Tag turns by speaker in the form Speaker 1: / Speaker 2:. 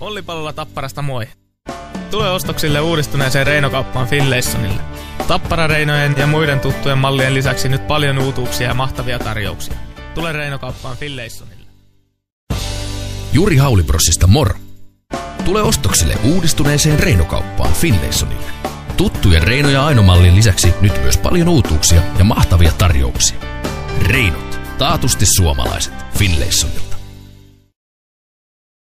Speaker 1: Olli Tapparasta moi. Tule ostoksille uudistuneeseen Reinokauppaan Finlaysonille. Tappara-Reinojen ja muiden tuttujen mallien lisäksi nyt paljon uutuuksia ja mahtavia tarjouksia. Tule Reinokauppaan Finlaysonille.
Speaker 2: Juri Haulibrosista moro! Tule ostoksille uudistuneeseen Reinokauppaan Finlaysonille. Tuttujen Reino- ja Ainomallin lisäksi nyt myös paljon uutuuksia ja mahtavia tarjouksia. Reinot. Taatusti suomalaiset. Finlaysonilta.